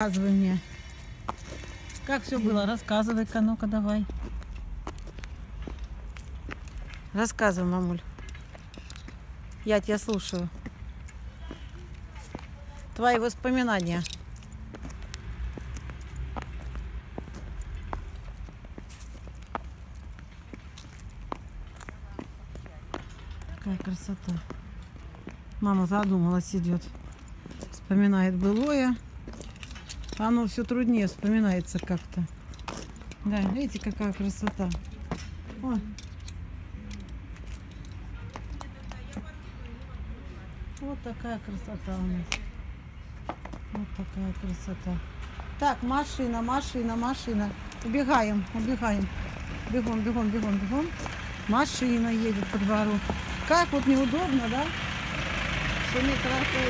Рассказывай мне. Как все было? Рассказывай-ка, ну-ка давай. Рассказывай, мамуль. Я тебя слушаю. Твои воспоминания. Какая красота. Мама задумалась, идет. Вспоминает былое. Оно все труднее вспоминается как-то. Да, видите, какая красота. Ой. Вот такая красота у нас. Вот такая красота. Так, машина, машина, машина. Убегаем, убегаем. Бегом, бегом, бегом, бегом. Машина едет по двору. Как вот неудобно, да? Такого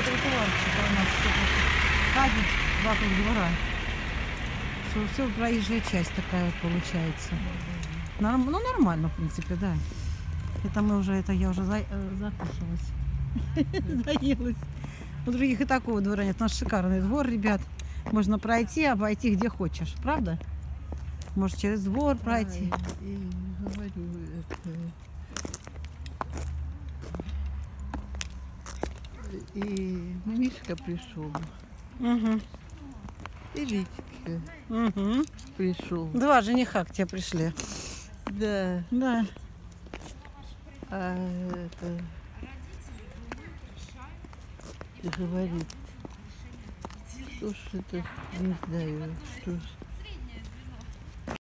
тротуарчика у нас. Ходить вокруг двора. Все, все проезжая часть такая вот получается. Норм- ну, нормально, в принципе, да. Это мы уже, это я уже за, э, закушалась. Заелась. У других и такого двора нет. У нас шикарный двор, ребят. Можно пройти, обойти где хочешь. Правда? Может через двор пройти. Это... И Мишка пришел, Угу. И Витька Угу. пришел. Два жениха к тебе пришли. Да, Да. а это... Говорит, что ж это, не знаю, что ж